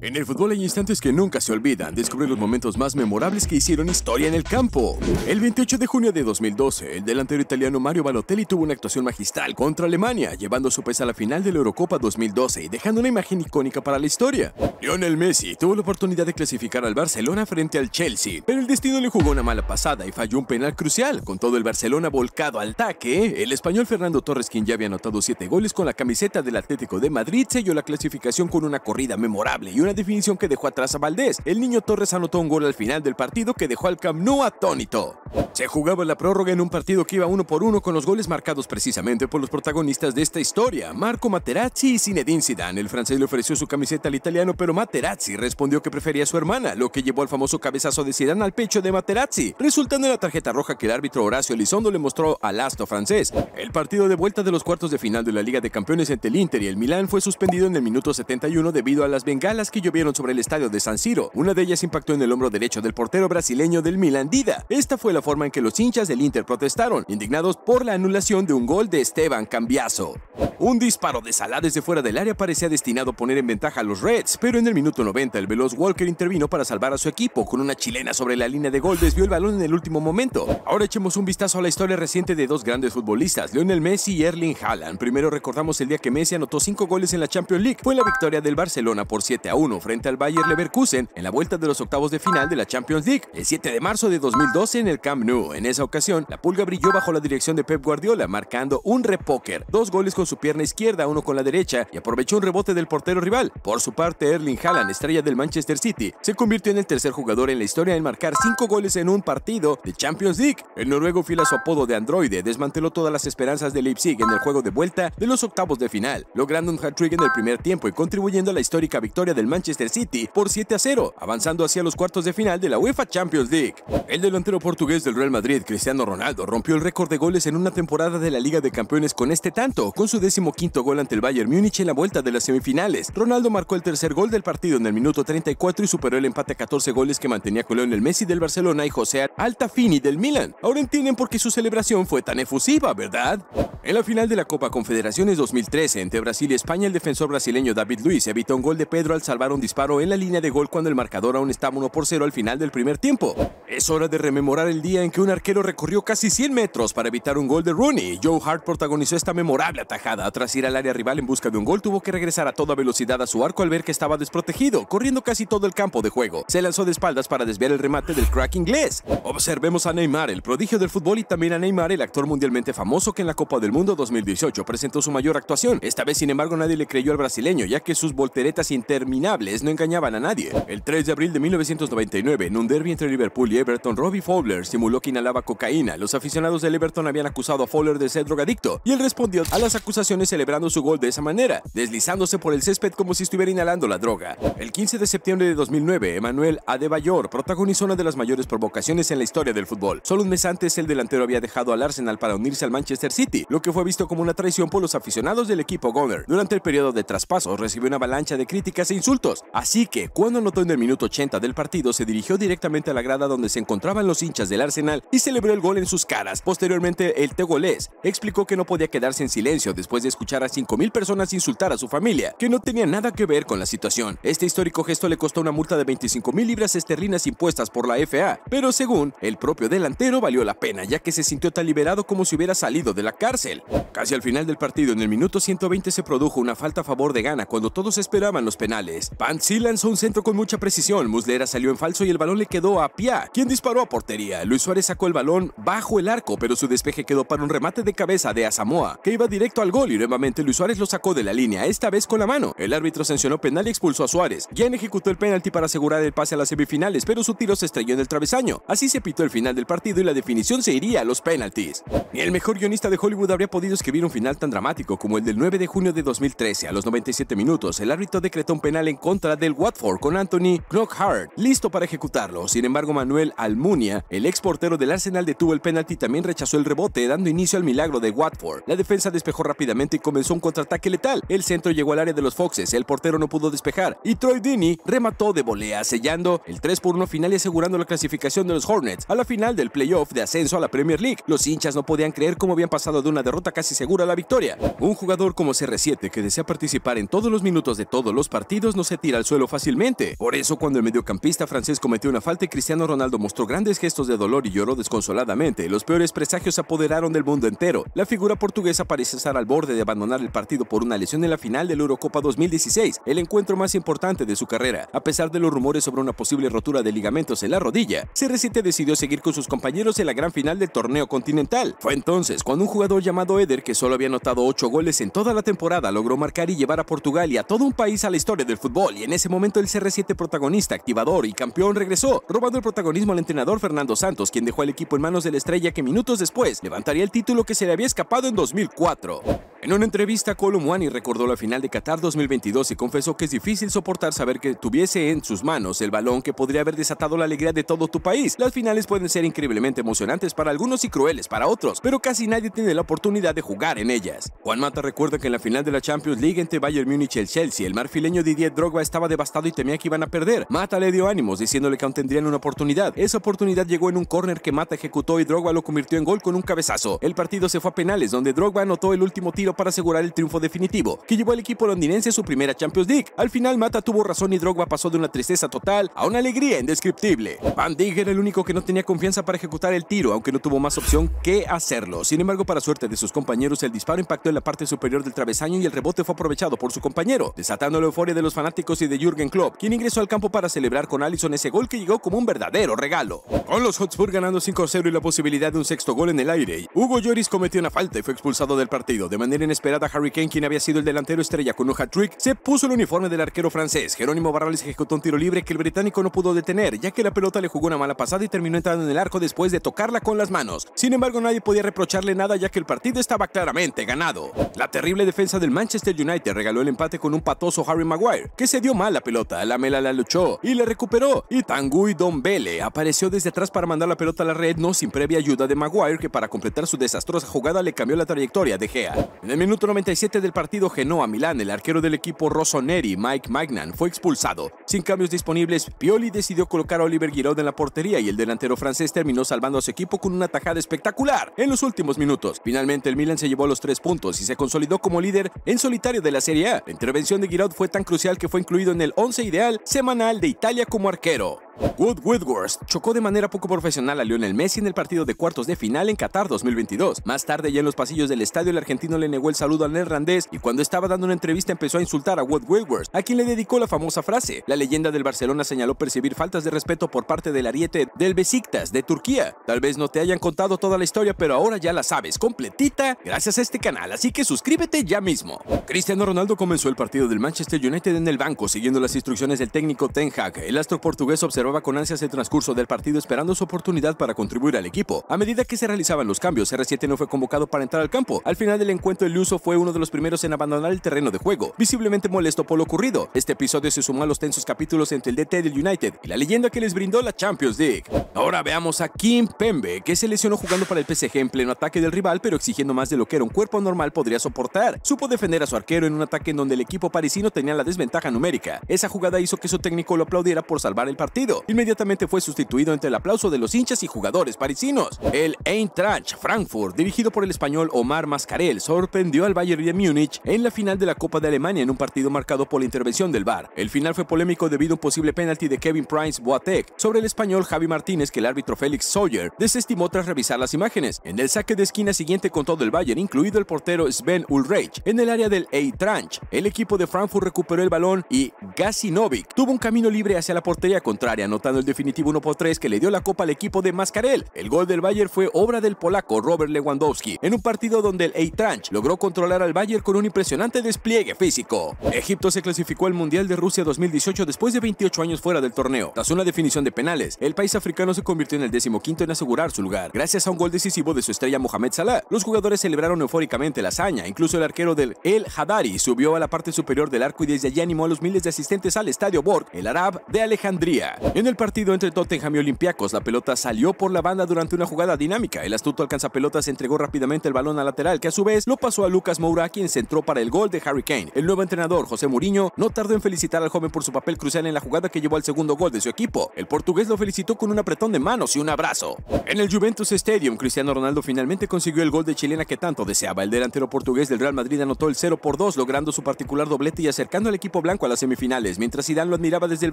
En el fútbol hay instantes que nunca se olvidan. Descubre los momentos más memorables que hicieron historia en el campo. El 28 de junio de 2012, el delantero italiano Mario Balotelli tuvo una actuación magistral contra Alemania, llevando su país a la final de la Eurocopa 2012 y dejando una imagen icónica para la historia. Lionel Messi tuvo la oportunidad de clasificar al Barcelona frente al Chelsea, pero el destino le jugó una mala pasada y falló un penal crucial. Con todo el Barcelona volcado al ataque, el español Fernando Torres, quien ya había anotado 7 goles con la camiseta del Atlético de Madrid, selló la clasificación con una corrida memorable y una definición que dejó atrás a Valdés. El niño Torres anotó un gol al final del partido que dejó al Camp Nou atónito. Se jugaba la prórroga en un partido que iba uno por uno con los goles marcados precisamente por los protagonistas de esta historia, Marco Materazzi y Zinedine Zidane. El francés le ofreció su camiseta al italiano, pero Materazzi respondió que prefería a su hermana, lo que llevó al famoso cabezazo de Zidane al pecho de Materazzi, resultando en la tarjeta roja que el árbitro Horacio Elizondo le mostró al asto francés. El partido de vuelta de los cuartos de final de la Liga de Campeones entre el Inter y el Milán fue suspendido en el minuto 71 debido a las bengalas que llovieron sobre el estadio de San Siro. Una de ellas impactó en el hombro derecho del portero brasileño del Milan Dida. Esta fue la forma en que los hinchas del Inter protestaron, indignados por la anulación de un gol de Esteban Cambiaso. Un disparo de Salah desde fuera del área parecía destinado a poner en ventaja a los Reds, pero en el minuto 90 el veloz Walker intervino para salvar a su equipo. Con una chilena sobre la línea de gol desvió el balón en el último momento. Ahora echemos un vistazo a la historia reciente de dos grandes futbolistas, Lionel Messi y Erling Haaland. Primero recordamos el día que Messi anotó 5 goles en la Champions League. Fue la victoria del Barcelona por 7 a 1 frente al Bayer Leverkusen en la vuelta de los octavos de final de la Champions League, el 7 de marzo de 2012 en el Camp Nou. En esa ocasión, la pulga brilló bajo la dirección de Pep Guardiola, marcando un repóker, dos goles con su pierna izquierda, uno con la derecha, y aprovechó un rebote del portero rival. Por su parte, Erling Haaland, estrella del Manchester City, se convirtió en el tercer jugador en la historia en marcar cinco goles en un partido de Champions League. El noruego, fiel a su apodo de androide, desmanteló todas las esperanzas de Leipzig en el juego de vuelta de los octavos de final, logrando un hat-trick en el primer tiempo y contribuyendo a la histórica victoria del Manchester City por 7 a 0, avanzando hacia los cuartos de final de la UEFA Champions League. El delantero portugués del Real Madrid, Cristiano Ronaldo, rompió el récord de goles en una temporada de la Liga de Campeones con este tanto, con su décimo quinto gol ante el Bayern Múnich en la vuelta de las semifinales. Ronaldo marcó el tercer gol del partido en el minuto 34 y superó el empate a 14 goles que mantenía con el Messi del Barcelona y José Altafini del Milan. Ahora entienden por qué su celebración fue tan efusiva, ¿verdad? En la final de la Copa Confederaciones 2013 entre Brasil y España, el defensor brasileño David Luiz evitó un gol de Pedro al salvar un disparo en la línea de gol cuando el marcador aún estaba 1 por 0 al final del primer tiempo. Es hora de rememorar el día en que un arquero recorrió casi 100 metros para evitar un gol de Rooney. Joe Hart protagonizó esta memorable atajada. Tras ir al área rival en busca de un gol, tuvo que regresar a toda velocidad a su arco al ver que estaba desprotegido, corriendo casi todo el campo de juego. Se lanzó de espaldas para desviar el remate del crack inglés. Observemos a Neymar, el prodigio del fútbol, y también a Neymar, el actor mundialmente famoso que en la Copa del Mundo 2018 presentó su mayor actuación. Esta vez, sin embargo, nadie le creyó al brasileño, ya que sus volteretas interminables no engañaban a nadie. El 3 de abril de 1999, en un derby entre Liverpool y Everton, Robbie Fowler simuló que inhalaba cocaína. Los aficionados del Everton habían acusado a Fowler de ser drogadicto, y él respondió a las acusaciones celebrando su gol de esa manera, deslizándose por el césped como si estuviera inhalando la droga. El 15 de septiembre de 2009, Emmanuel Adebayor protagonizó una de las mayores provocaciones en la historia del fútbol. Solo un mes antes, el delantero había dejado al Arsenal para unirse al Manchester City, lo que fue visto como una traición por los aficionados del equipo Gunner. Durante el periodo de traspasos, recibió una avalancha de críticas e insultos, así que cuando anotó en el minuto 80 del partido, se dirigió directamente a la grada donde se encontraban los hinchas del Arsenal y celebró el gol en sus caras. Posteriormente, el tegolés explicó que no podía quedarse en silencio después de escuchar a 5.000 personas insultar a su familia, que no tenía nada que ver con la situación. Este histórico gesto le costó una multa de 25.000 libras esterlinas impuestas por la FA, pero según el propio delantero valió la pena, ya que se sintió tan liberado como si hubiera salido de la cárcel. Casi al final del partido, en el minuto 120 se produjo una falta a favor de Ghana cuando todos esperaban los penales. Pansy lanzó un centro con mucha precisión, Muslera salió en falso y el balón le quedó a Pia, quien disparó a portería. Luis Suárez sacó el balón bajo el arco, pero su despeje quedó para un remate de cabeza de Asamoah, que iba directo al gol y nuevamente Luis Suárez lo sacó de la línea, esta vez con la mano. El árbitro sancionó penal y expulsó a Suárez. Gian ejecutó el penalti para asegurar el pase a las semifinales, pero su tiro se estrelló en el travesaño. Así se pitó el final del partido y la definición se iría a los penaltis. Ni el mejor guionista de Hollywood habría podido escribir un final tan dramático como el del 9 de junio de 2013. A los 97 minutos, el árbitro decretó un penal en contra del Watford con Anthony Knockhart, listo para ejecutarlo. Sin embargo, Manuel Almunia, el ex portero del Arsenal, detuvo el penalti y también rechazó el rebote, dando inicio al milagro de Watford. La defensa despejó rápidamente y comenzó un contraataque letal. El centro llegó al área de los Foxes, el portero no pudo despejar y Troy Deeney remató de volea, sellando el 3 por 1 final y asegurando la clasificación de los Hornets a la final del playoff de ascenso a la Premier League. Los hinchas no podían creer cómo habían pasado de una derrota casi segura a la victoria. Un jugador como CR7 que desea participar en todos los minutos de todos los partidos nos se tira al suelo fácilmente. Por eso, cuando el mediocampista francés cometió una falta y Cristiano Ronaldo mostró grandes gestos de dolor y lloró desconsoladamente, los peores presagios se apoderaron del mundo entero. La figura portuguesa parece estar al borde de abandonar el partido por una lesión en la final de la Eurocopa 2016, el encuentro más importante de su carrera. A pesar de los rumores sobre una posible rotura de ligamentos en la rodilla, CR7 decidió seguir con sus compañeros en la gran final del torneo continental. Fue entonces cuando un jugador llamado Eder, que solo había anotado 8 goles en toda la temporada, logró marcar y llevar a Portugal y a todo un país a la historia del fútbol, y en ese momento el CR7 protagonista, activador y campeón regresó, robando el protagonismo al entrenador Fernando Santos, quien dejó al equipo en manos de la estrella que minutos después levantaría el título que se le había escapado en 2004. En una entrevista, Colomwani recordó la final de Qatar 2022 y confesó que es difícil soportar saber que tuviese en sus manos el balón que podría haber desatado la alegría de todo tu país. Las finales pueden ser increíblemente emocionantes para algunos y crueles para otros, pero casi nadie tiene la oportunidad de jugar en ellas. Juan Mata recuerda que en la final de la Champions League entre Bayern Múnich y el Chelsea, el marfileño Didier Drogba estaba devastado y temía que iban a perder. Mata le dio ánimos diciéndole que aún tendrían una oportunidad. Esa oportunidad llegó en un córner que Mata ejecutó y Drogba lo convirtió en gol con un cabezazo. El partido se fue a penales donde Drogba anotó el último tiro para asegurar el triunfo definitivo, que llevó al equipo londinense a su primera Champions League. Al final Mata tuvo razón y Drogba pasó de una tristeza total a una alegría indescriptible. Van Dijk era el único que no tenía confianza para ejecutar el tiro, aunque no tuvo más opción que hacerlo. Sin embargo, para suerte de sus compañeros, el disparo impactó en la parte superior del travesaño y el rebote fue aprovechado por su compañero, desatando la euforia de los fanáticos y de Jürgen Klopp, quien ingresó al campo para celebrar con Allison ese gol que llegó como un verdadero regalo. Con los Hotspur ganando 5-0 y la posibilidad de un sexto gol en el aire, Hugo Lloris cometió una falta y fue expulsado del partido. De manera inesperada, Harry Kane, quien había sido el delantero estrella con un hat-trick, se puso el uniforme del arquero francés. Jerónimo Barrales ejecutó un tiro libre que el británico no pudo detener, ya que la pelota le jugó una mala pasada y terminó entrando en el arco después de tocarla con las manos. Sin embargo, nadie podía reprocharle nada ya que el partido estaba claramente ganado. La terrible defensa del Manchester United regaló el empate con un patoso Harry Maguire, que se dio mal la pelota, la mela la luchó y le recuperó. Y Tanguy Dombele apareció desde atrás para mandar la pelota a la red, no sin previa ayuda de Maguire, que para completar su desastrosa jugada le cambió la trayectoria de Gea. En el minuto 97 del partido Genoa Milán, el arquero del equipo rossoneri, Mike Magnan, fue expulsado. Sin cambios disponibles, Pioli decidió colocar a Oliver Giroud en la portería y el delantero francés terminó salvando a su equipo con una tajada espectacular en los últimos minutos. Finalmente, el Milan se llevó los tres puntos y se consolidó como líder en solitario de la Serie A. La intervención de Giroud fue tan crucial que fue incluido en el 11 ideal semanal de Italia como arquero. Wood Woodworth chocó de manera poco profesional a Lionel Messi en el partido de cuartos de final en Qatar 2022. Más tarde, ya en los pasillos del estadio, el argentino le negó el saludo al neerlandés y cuando estaba dando una entrevista empezó a insultar a Wood Woodworth, a quien le dedicó la famosa frase. La leyenda del Barcelona señaló percibir faltas de respeto por parte del ariete del Besiktas de Turquía. Tal vez no te hayan contado toda la historia, pero ahora ya la sabes completita gracias a este canal, así que suscríbete ya mismo. Cristiano Ronaldo comenzó el partido del Manchester United en el banco, siguiendo las instrucciones del técnico Ten Hag. El astro portugués observó con ansias el transcurso del partido esperando su oportunidad para contribuir al equipo. A medida que se realizaban los cambios, R7 no fue convocado para entrar al campo. Al final del encuentro, el Luso fue uno de los primeros en abandonar el terreno de juego, visiblemente molesto por lo ocurrido. Este episodio se sumó a los tensos capítulos entre el DT del United y la leyenda que les brindó la Champions League. Ahora veamos a Kim Pembe, que se lesionó jugando para el PSG en pleno ataque del rival, pero exigiendo más de lo que era un cuerpo normal podría soportar. Supo defender a su arquero en un ataque en donde el equipo parisino tenía la desventaja numérica. Esa jugada hizo que su técnico lo aplaudiera por salvar el partido. Inmediatamente fue sustituido entre el aplauso de los hinchas y jugadores parisinos. El Eintracht Frankfurt, dirigido por el español Omar Mascarel, sorprendió al Bayern de Múnich en la final de la Copa de Alemania en un partido marcado por la intervención del VAR. El final fue polémico debido a un posible penalti de Kevin Prince Boateng sobre el español Javi Martínez que el árbitro Félix Sawyer desestimó tras revisar las imágenes. En el saque de esquina siguiente con todo el Bayern, incluido el portero Sven Ulreich, en el área del Eintracht, el equipo de Frankfurt recuperó el balón y Gasinovic tuvo un camino libre hacia la portería contraria, anotando el definitivo 1 por 3 que le dio la copa al equipo de Mascarel. El gol del Bayern fue obra del polaco Robert Lewandowski, en un partido donde el Eintracht logró controlar al Bayern con un impresionante despliegue físico. Egipto se clasificó al Mundial de Rusia 2018 después de 28 años fuera del torneo. Tras una definición de penales, el país africano se convirtió en el decimoquinto en asegurar su lugar, gracias a un gol decisivo de su estrella Mohamed Salah. Los jugadores celebraron eufóricamente la hazaña, incluso el arquero del El Hadari subió a la parte superior del arco y desde allí animó a los miles de asistentes al estadio Borg, el Arab de Alejandría. En el partido entre Tottenham y Olympiacos, la pelota salió por la banda durante una jugada dinámica. El astuto alcanzapelotas entregó rápidamente el balón al lateral, que a su vez lo pasó a Lucas Moura, quien centró para el gol de Harry Kane. El nuevo entrenador, José Mourinho, no tardó en felicitar al joven por su papel crucial en la jugada que llevó al segundo gol de su equipo. El portugués lo felicitó con un apretón de manos y un abrazo. En el Juventus Stadium, Cristiano Ronaldo finalmente consiguió el gol de chilena que tanto deseaba. El delantero portugués del Real Madrid anotó el 0 por 2, logrando su particular doblete y acercando al equipo blanco a las semifinales, mientras Zidane lo admiraba desde el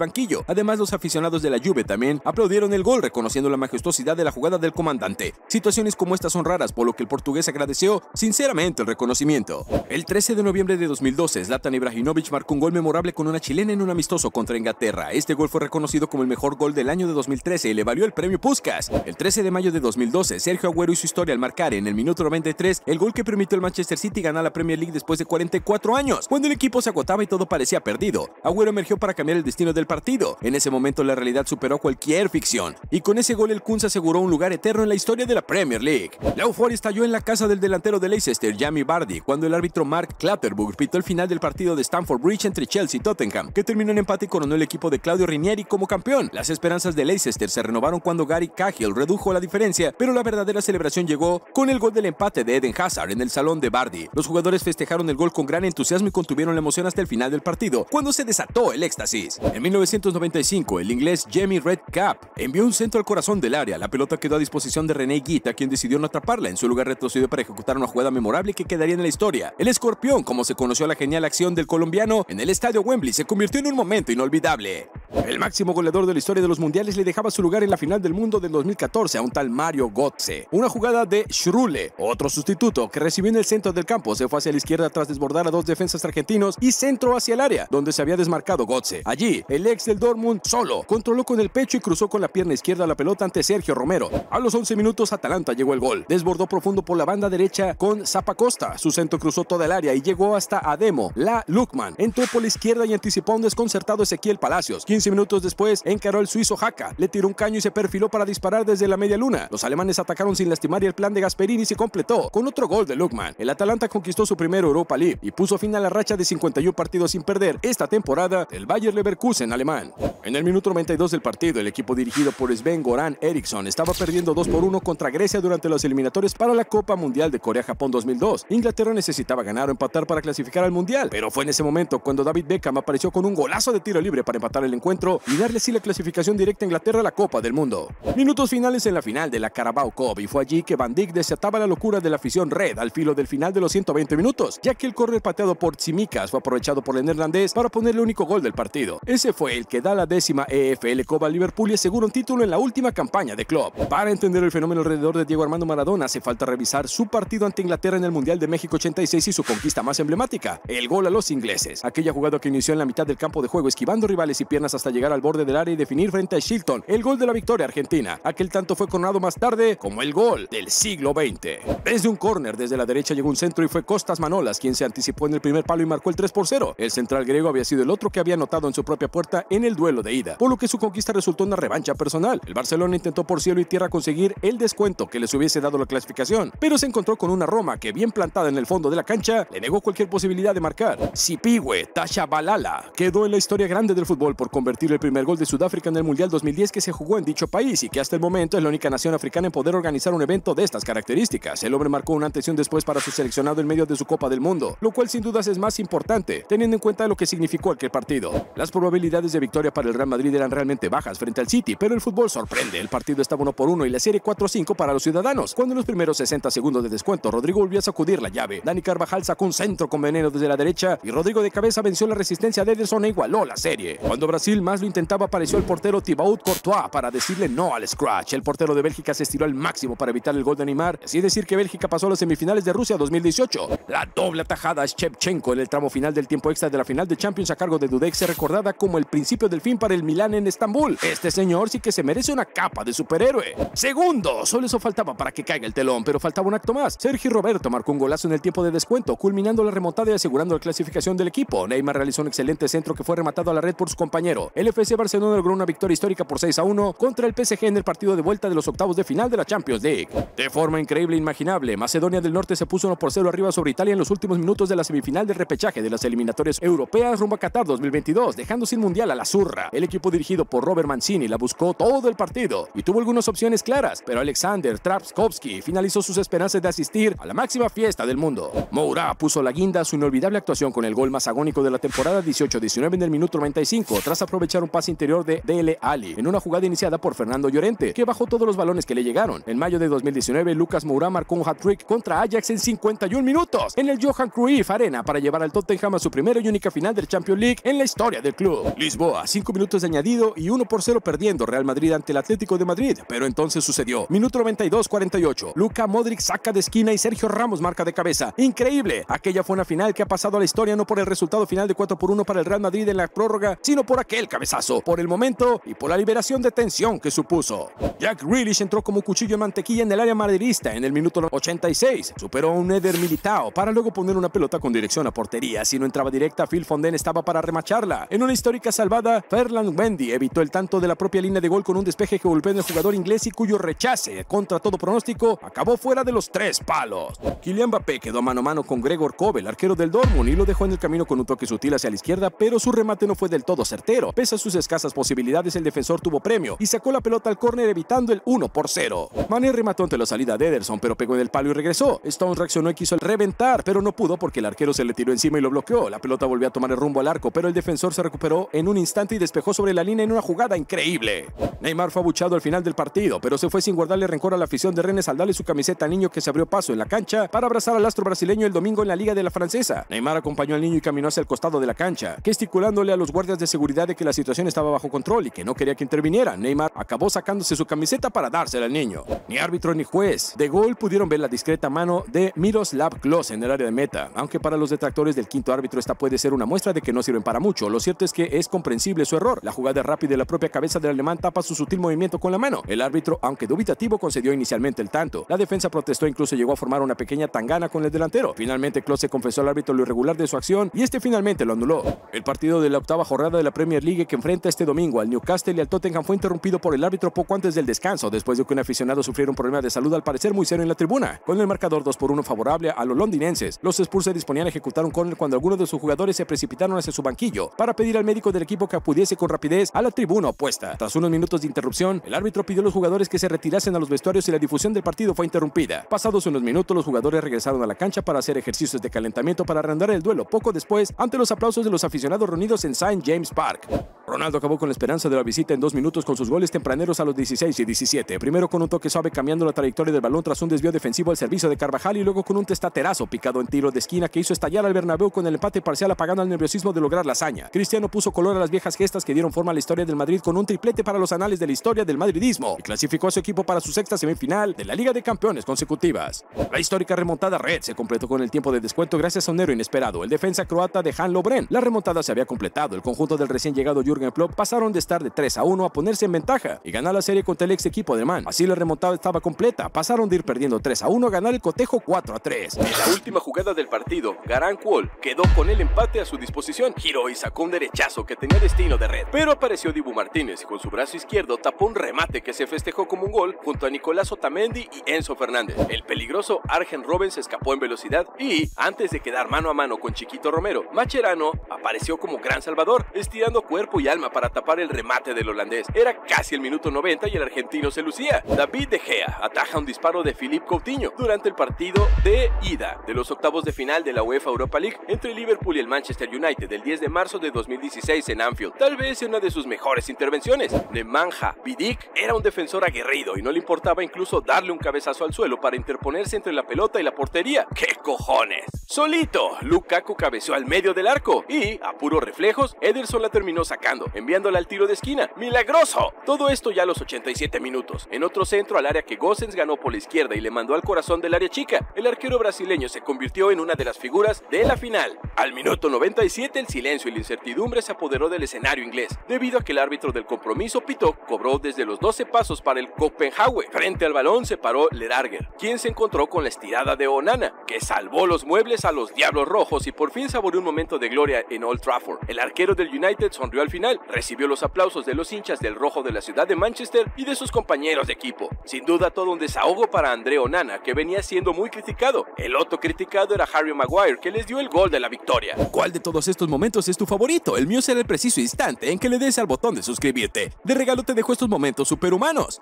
banquillo. Además, los aficionados de la Juve también aplaudieron el gol, reconociendo la majestuosidad de la jugada del comandante. Situaciones como estas son raras, por lo que el portugués agradeció sinceramente el reconocimiento. El 13 de noviembre de 2012, Zlatan Ibrahimovic marcó un gol memorable con una chilena en un amistoso contra Inglaterra. Este gol fue reconocido como el mejor gol del año de 2013 y le valió el premio Puskas. El 13 de mayo de 2012, Sergio Agüero hizo historia al marcar en el minuto 93 el gol que permitió al Manchester City ganar la Premier League después de 44 años. Cuando el equipo se agotaba y todo parecía perdido, Agüero emergió para cambiar el destino del partido. En ese momento la realidad superó cualquier ficción y con ese gol el Kun se aseguró un lugar eterno en la historia de la Premier League. La euforia estalló en la casa del delantero de Leicester, Jamie Vardy, cuando el árbitro Mark Clatterburg pitó el final del partido de Stamford Bridge entre Chelsea y Tottenham, que terminó en empate y coronó el equipo de Claudio Rinieri como campeón. Las esperanzas de Leicester se renovaron cuando Gary Cahill redujo la diferencia, pero la verdadera celebración llegó con el gol del empate de Eden Hazard en el salón de Bardi. Los jugadores festejaron el gol con gran entusiasmo y contuvieron la emoción hasta el final del partido, cuando se desató el éxtasis. En 1995, el inglés Jamie Redcap envió un centro al corazón del área. La pelota quedó a disposición de René Guita, quien decidió no atraparla. En su lugar retrocedió para ejecutar una jugada memorable que quedaría en la historia. El escorpión, como se conoció la genial acción del colombiano en el estadio Wembley, se convirtió en un momento inolvidable. El máximo goleador de la historia de los mundiales le dejaba su lugar en la final del mundo del 2014 a un tal Mario Götze. Una jugada de Schrule, otro sustituto que recibió en el centro del campo, se fue hacia la izquierda tras desbordar a dos defensas argentinos y centro hacia el área, donde se había desmarcado Götze. Allí, el ex del Dortmund solo controló con el pecho y cruzó con la pierna izquierda la pelota ante Sergio Romero. A los 11 minutos Atalanta llegó el gol. Desbordó profundo por la banda derecha con Zapacosta. Su centro cruzó toda el área y llegó hasta Ademo, la Lukman. Entró por la izquierda y anticipó un desconcertado Ezequiel Palacios. 15 minutos después encaró el suizo Haka. Le tiró un caño y se perfiló para disparar desde la media luna. Los alemanes atacaron sin lastimar y el plan de Gasperini se completó con otro gol de Lukman. El Atalanta conquistó su primer Europa League y puso fin a la racha de 51 partidos sin perder esta temporada del Bayer Leverkusen alemán. En el minuto 92 del partido, el equipo dirigido por Sven Goran Eriksson estaba perdiendo 2 por 1 contra Grecia durante los eliminatorios para la Copa Mundial de Corea-Japón 2002. Inglaterra necesitaba ganar o empatar para clasificar al Mundial, pero fue en ese momento cuando David Beckham apareció con un golazo de tiro libre para empatar el encuentro y darle así la clasificación directa a Inglaterra a la Copa del Mundo. Minutos finales en la final de la Carabao Cup y fue allí que Van Dijk desataba la locura de la afición red al filo del final de los 120 minutos, ya que el córner pateado por Tsimikas fue aprovechado por el neerlandés para poner el único gol del partido. Ese fue el que da la décima EFL Copa Liverpool y asegura un título en la última campaña de club. Para entender el fenómeno alrededor de Diego Armando Maradona hace falta revisar su partido ante Inglaterra en el Mundial de México 86 y su conquista más emblemática, el gol a los ingleses. Aquella jugada que inició en la mitad del campo de juego esquivando rivales y piernas hasta llegar al borde del área y definir frente a Shilton el gol de la victoria argentina. Aquel tanto fue coronado más tarde como el gol del siglo XX. Desde un córner desde la derecha llegó un centro y fue Costas Manolas quien se anticipó en el primer palo y marcó el 3 por 0. El central griego había sido el otro que había anotado en su propia puerta en el duelo de ida, por lo que su conquista resultó una revancha personal. El Barcelona intentó por cielo y tierra conseguir el descuento que les hubiese dado la clasificación, pero se encontró con una Roma que bien plantada en el fondo de la cancha le negó cualquier posibilidad de marcar. Sipigüe Tasha Balala quedó en la historia grande del fútbol por el primer gol de Sudáfrica en el Mundial 2010 que se jugó en dicho país y que hasta el momento es la única nación africana en poder organizar un evento de estas características. El hombre marcó una antes y un después para su seleccionado en medio de su Copa del Mundo, lo cual sin dudas es más importante, teniendo en cuenta lo que significó aquel partido. Las probabilidades de victoria para el Real Madrid eran realmente bajas frente al City, pero el fútbol sorprende. El partido estaba 1 por 1 y la serie 4-5 para los ciudadanos. Cuando en los primeros 60 segundos de descuento, Rodrigo volvió a sacudir la llave. Dani Carvajal sacó un centro con veneno desde la derecha y Rodrigo de cabeza venció la resistencia de Ederson e igualó la serie. Cuando Brasil más lo intentaba, apareció el portero Thibaut Courtois para decirle no al scratch. El portero de Bélgica se estiró al máximo para evitar el gol de Neymar, así decir que Bélgica pasó a las semifinales de Rusia 2018. La doble atajada a Shevchenko en el tramo final del tiempo extra de la final de Champions a cargo de Dudek recordada como el principio del fin para el Milán en Estambul. Este señor sí que se merece una capa de superhéroe. Segundo, solo eso faltaba para que caiga el telón, pero faltaba un acto más. Sergio Roberto marcó un golazo en el tiempo de descuento, culminando la remontada y asegurando la clasificación del equipo. Neymar realizó un excelente centro que fue rematado a la red por su compañero. El FC Barcelona logró una victoria histórica por 6 a 1 contra el PSG en el partido de vuelta de los octavos de final de la Champions League. De forma increíble e inimaginable, Macedonia del Norte se puso 1 por 0 arriba sobre Italia en los últimos minutos de la semifinal del repechaje de las eliminatorias europeas rumbo a Qatar 2022, dejando sin mundial a la zurra. El equipo dirigido por Robert Mancini la buscó todo el partido y tuvo algunas opciones claras, pero Alexander Trapskovsky finalizó sus esperanzas de asistir a la máxima fiesta del mundo. Moura puso la guinda a su inolvidable actuación con el gol más agónico de la temporada 18-19 en el minuto 95, tras aprovechar un pase interior de Dele Ali en una jugada iniciada por Fernando Llorente, que bajó todos los balones que le llegaron. En mayo de 2019, Lucas Moura marcó un hat-trick contra Ajax en 51 minutos en el Johan Cruyff Arena para llevar al Tottenham a su primera y única final del Champions League en la historia del club. Lisboa, 5 minutos de añadido y 1 por 0 perdiendo Real Madrid ante el Atlético de Madrid, pero entonces sucedió. Minuto 92-48, Luca Modric saca de esquina y Sergio Ramos marca de cabeza. Increíble, aquella fue una final que ha pasado a la historia no por el resultado final de 4 por 1 para el Real Madrid en la prórroga, sino por aquel cabezazo, por el momento y por la liberación de tensión que supuso. Jack Grealish entró como cuchillo en mantequilla en el área madridista en el minuto 86, superó a un Eder Militao para luego poner una pelota con dirección a portería. Si no entraba directa, Phil Foden estaba para remacharla. En una histórica salvada, Ferland Wendy evitó el tanto de la propia línea de gol con un despeje que golpeó en el jugador inglés y cuyo rechace, contra todo pronóstico, acabó fuera de los tres palos. Kylian Mbappé quedó mano a mano con Gregor Kobel, el arquero del Dortmund, y lo dejó en el camino con un toque sutil hacia la izquierda, pero su remate no fue del todo certero. Pese a sus escasas posibilidades, el defensor tuvo premio y sacó la pelota al córner evitando el 1 por 0. Mané remató ante la salida de Ederson, pero pegó en el palo y regresó. Stones reaccionó y quiso reventar, pero no pudo porque el arquero se le tiró encima y lo bloqueó. La pelota volvió a tomar el rumbo al arco, pero el defensor se recuperó en un instante y despejó sobre la línea en una jugada increíble. Neymar fue abuchado al final del partido, pero se fue sin guardarle rencor a la afición de Rennes al darle su camiseta al niño que se abrió paso en la cancha para abrazar al astro brasileño el domingo en la Liga de la Francesa. Neymar acompañó al niño y caminó hacia el costado de la cancha, gesticulándole a los guardias de seguridad de que la situación estaba bajo control y que no quería que interviniera. Neymar acabó sacándose su camiseta para dársela al niño. Ni árbitro ni juez de gol pudieron ver la discreta mano de Miroslav Klose en el área de meta, aunque para los detractores del quinto árbitro esta puede ser una muestra de que no sirven para mucho. Lo cierto es que es comprensible su error. La jugada rápida de la propia cabeza del alemán tapa su sutil movimiento con la mano. El árbitro, aunque dubitativo, concedió inicialmente el tanto. La defensa protestó incluso llegó a formar una pequeña tangana con el delantero. Finalmente, Klose confesó al árbitro lo irregular de su acción y este finalmente lo anuló. El partido de la octava jornada de la Premier League que enfrenta este domingo al Newcastle y al Tottenham fue interrumpido por el árbitro poco antes del descanso, después de que un aficionado sufriera un problema de salud al parecer muy serio en la tribuna. Con el marcador 2 por 1 favorable a los londinenses, los Spurs se disponían a ejecutar un córner cuando algunos de sus jugadores se precipitaron hacia su banquillo para pedir al médico del equipo que acudiese con rapidez a la tribuna opuesta. Tras unos minutos de interrupción, el árbitro pidió a los jugadores que se retirasen a los vestuarios y la difusión del partido fue interrumpida. Pasados unos minutos, los jugadores regresaron a la cancha para hacer ejercicios de calentamiento para arrendar el duelo poco después ante los aplausos de los aficionados reunidos en St. James Park. Ronaldo acabó con la esperanza de la visita en dos minutos con sus goles tempraneros a los 16 y 17. Primero con un toque suave cambiando la trayectoria del balón tras un desvío defensivo al servicio de Carvajal y luego con un testaterazo picado en tiro de esquina que hizo estallar al Bernabéu con el empate parcial apagando al nerviosismo de lograr la hazaña. Cristiano puso color a las viejas gestas que dieron forma a la historia del Madrid con un triplete para los anales de la historia del madridismo y clasificó a su equipo para su sexta semifinal de la Liga de Campeones consecutivas. La histórica remontada red se completó con el tiempo de descuento gracias a un héroe inesperado, el defensa croata de Han Lobren. La remontada se había completado. El conjunto del recién llegado Jürgen Klopp pasaron de estar de 3 a 1 a ponerse en ventaja y ganar la serie contra el ex equipo alemán. Así la remontada estaba completa. Pasaron de ir perdiendo 3 a 1 a ganar el cotejo 4 a 3. En la última jugada del partido, Garan Kuol quedó con el empate a su disposición. Giró y sacó un derechazo que tenía destino de red. Pero apareció Dibu Martínez y con su brazo izquierdo tapó un remate que se festejó como un gol junto a Nicolás Otamendi y Enzo Fernández. El peligroso Argen Robben escapó en velocidad y, antes de quedar mano a mano con Chiquito Romero, Macherano apareció como gran salvador, estirando cuerpo y alma para tapar el remate del holandés. Era casi el minuto 90 y el argentino se lucía. David De Gea ataja un disparo de Philippe Coutinho durante el partido de ida de los octavos de final de la UEFA Europa League entre Liverpool y el Manchester United del 10 de marzo de 2016 en Anfield. Tal vez una de sus mejores intervenciones. Nemanja Vidic era un defensor aguerrido y no le importaba incluso darle un cabezazo al suelo para interponerse entre la pelota y la portería. ¡Qué cojones! Solito, Lukaku cabeceó al medio del arco y, a puros reflejos, Ederson la terminó sacando, enviándola al tiro de esquina. ¡Milagroso! Todo esto ya a los 87 minutos. En otro centro al área que Gossens ganó por la izquierda y le mandó al corazón del área chica, el arquero brasileño se convirtió en una de las figuras de la final. Al minuto 97 el silencio y la incertidumbre se apoderó del escenario inglés, debido a que el árbitro del compromiso pitó cobró desde los 12 pasos para el Copenhague. Frente al balón se paró Lerarger, quien se encontró con la estirada de Onana, que salvó los muebles a los Diablos Rojos y por fin saboreó un momento de gloria en Old Trafford. El arquero del United sonrió al final. Recibió los aplausos de los hinchas del rojo de la ciudad de Manchester y de sus compañeros de equipo. Sin duda todo un desahogo para André Onana, que venía siendo muy criticado. El otro criticado era Harry Maguire, que les dio el gol de la victoria. ¿Cuál de todos estos momentos es tu favorito? El mío será el preciso instante en que le des al botón de suscribirte. De regalo te dejo estos momentos superhumanos.